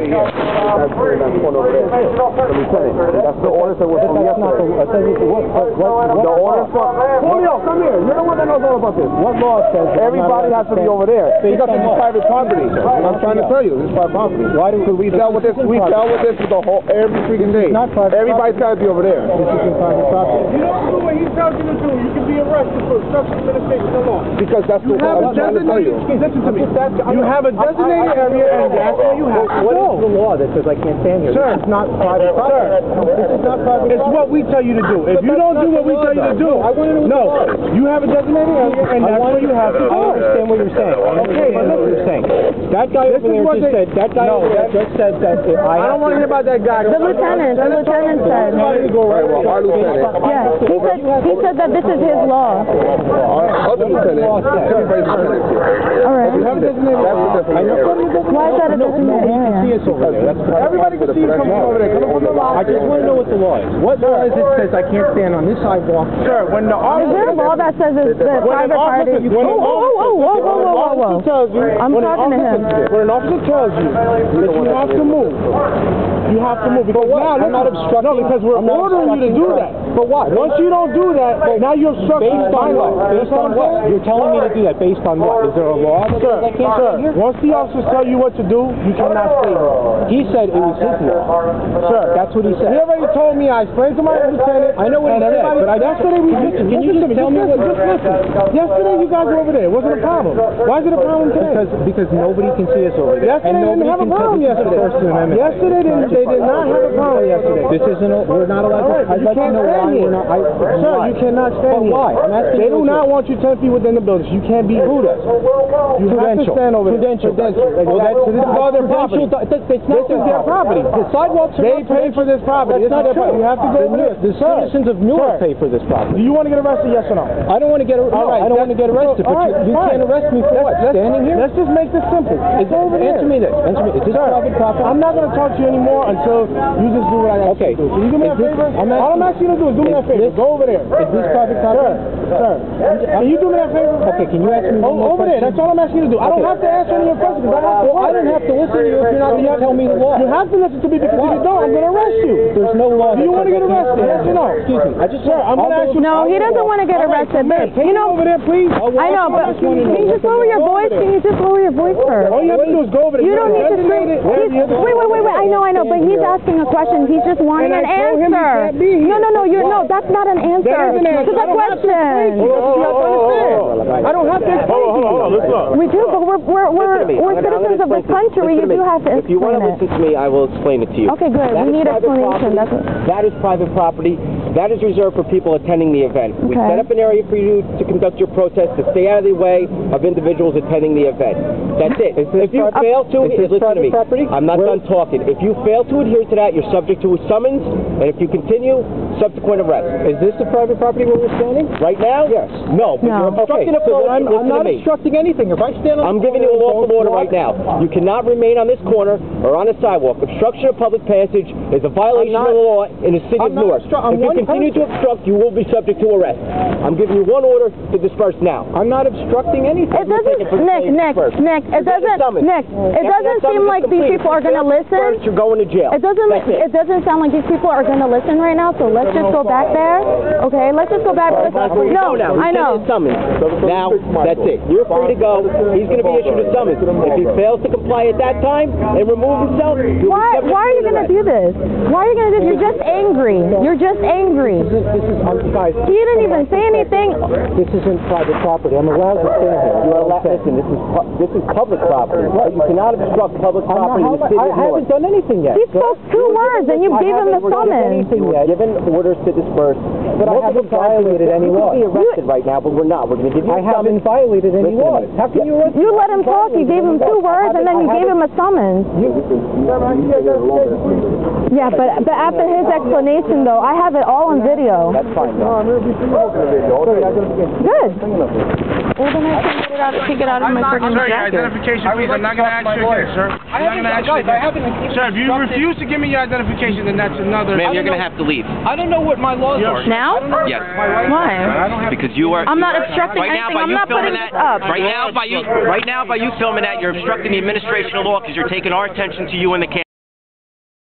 over here. That's, that's one over there. The lieutenant. That's the orders that were from That's not the, yesterday. I tell you, what, what, what, what The orders from... Julio, come here. You're the one that knows all about this. What law says? that I'm not Everybody allowed has to be stand- over there. Based Because on this is what? private property. I'm trying to tell you, this is private property. Why do Because we dealt with this, we dealt with this the whole, every freaking day. not private Everybody's got to be over there. This is in private property. You don't do what he tells you to do. You can be arrested for obstruction of administration of law. Because that's You what have a trying you. designated, listen to me. You have a designated area and that's where you have to What is the law that says I can't stand here? Sir. This is not private property. This is not private It's what we tell you to do. If you don't do what we tell you to do, I wanna know no, the law you have a designated area and that's where you have to I understand what you're saying. Okay, but what you're saying. That guy This over there just they- said, that guy No, over there that- just said that if I I don't want to hear about that guy. The lieutenant, the lieutenant said. All right, well, our lieutenant. Yeah, he said, he said that this is his law. Our other lieutenant. Everybody's lieutenant. All right. You have a designated That's the difference. Why is that a designated see area? us over there. That's private. Everybody can see you coming over there. Come on, come on. I just want to know what the law is. What law is it says I can't stand on this sidewalk? Sir, when the Is there a law that says it's the private party? officer- Oh, when an oh, oh, oh, officer tells you, I'm when talking to him. officer- When an officer tells you that you have to move, you have to move. Because now, I'm not obstructing. No, because we're I'm ordering you to do that. For what? Once you don't do that, now you're obstructing Based on what? Based on what? You're telling me to do that based on what? Is there a law that Sir, I can't sir, here? once the officers tell you what to do, you cannot stay here. He said it was his law. Sir, That's what he said. he already told me. I explained to my lieutenant. I know what he said, but I- yesterday we Listen, can you just tell me listen, what- just listen. Yesterday you guys were over there. It wasn't a problem. Why is it a problem today? Because because nobody can see us over there. Yesterday and they didn't have a problem this is the yesterday. First Amendment. Yesterday they, they did not have a problem yesterday. This isn't. A, we're not allowed. Right, to, I'd like to know stand here. not. I, Sir, why? you cannot stand But here. why? I'm asking They do not want you 10 feet within the building. You can't be rude. You have to stand over there. Prudential. Prudential. Well, that's, Exactly. This is all their property. Prudential. That's, that's not This is their property. The sidewalks are They pay for this property. That's This is not their true. You have to go The, over there. the citizens of Newark sir, pay for this property. Do you want to get arrested? Yes or no? I don't want to get arrested. All No, I don't want to get arrested. But all right, you, you can't arrest me for what? Standing here? Let's just make this simple. Is, over there. answer me this. Answer me. Is this Sir, private property? I'm not going to talk to you anymore until you just do what I ask Okay. you to do. Can you do me Is that this- favor? I'm All I'm asking- asking you to do do me that favor. Go over there. Is this? Sir, sir, can you do me that favor? Okay, can you ask me over there. That's all I'm asking you to do. I don't have to answer any of your questions. Because I have Well, I don't have to listen to you if you're not going to tell me the law. You have to listen to me because if you don't, I'm going to arrest you. There's no law. Do you want to get arrested? Yes or no? Excuse me. I just Sir, I'm going to ask you. No, he doesn't want to get arrested, Man, but, take you know, over there, please. I know, but just wanna can you just what lower your voice? Can you just lower your voice first? All you have to do is go over there. You don't need to scream. Designated He's, wait, wait, wait, wait. I know, I know, but he's asking a question. He's just wanting an I told him he answer. can't be here. No, no, no. You're no. That's not an answer. That is an answer. To the I don't have to explain to you. question. You have to understand. I don't have to explain. We do, but we're we're we're, Listen we're I'm- I'm gonna citizens of this explain country. You do have to If you want explain to it. listen to me, I will explain it to you. Okay, good. That We need private explanation. property. That's. That is private property. That is reserved for people attending the event. We set up an area for you to conduct your protest to stay out of the way of individuals attending the event. That's it. If you private- fail to, is this listen to private me. property? I'm not Where- done talking. If you fail to adhere to that, you're subject to a summons, and if you continue, subsequent arrest. Is this the private property where we're standing? Right now? Yes. No, but No. you're obstructing Okay, a so I'm, I'm not me. obstructing anything. If I stand on I'm the giving you a corner and lawful order walk- right now. You cannot remain on this corner or on a sidewalk. Obstruction of public passage is a violation not- of the law in the city I'm of not Newark. Obstru- I'm if you continue to obstruct, you will be subject to arrest. I'm giving you one order to disperse now. I'm not obstructing anything. It doesn't, Nick, Nick, first. Nick. It doesn't. Nick. It doesn't seem like these people are gonna fail to disperse, listen. You're going to jail. It doesn't. That's it. It doesn't sound like these people are going to listen right now. So let's just go back there. Okay, let's just go back. That's where you No. I know. getting a summons. Now, that's it. You're free to go. He's going to be issued a summons. If he fails to comply at that time and remove himself, Why? Why are you gonna do this? Why are you gonna do this? You're just angry. You're just angry. This is, this is um, guys. He didn't even say anything. This isn't private property. I'm allowed to stand here. You are allowed, listen, this is, pu- this is public property. You cannot obstruct public I'm not, property in the am I, city I of haven't done anything yet. He spoke two words, and you I gave him the haven't done summons. anything You were yet. given orders to disperse. But I haven't violated any You law. could be arrested right now, but we're not. We're going to give you I a summons. haven't violated any Listen to laws. How can you arrest You let him talk. You gave him two words, and then you gave him a summons. Yeah, but but after his explanation, though, I have it all on video. That's fine. though. Good. Well, then I can get it out, take it out of my freaking Sir, your jacket. identification, please. I'm not going to ask you again, sir. I'm not going to ask you again. Sir, if you refuse to give me your identification, then that's another. Ma'am, you're going to have to leave. I don't know what my laws are. Now? Yes. Why? Because you are. I'm not obstructing right anything. by I'm not putting that, this up. Right now, by you, right now, by you filming that, you're obstructing the administration of law because you're taking our attention to you in the camera.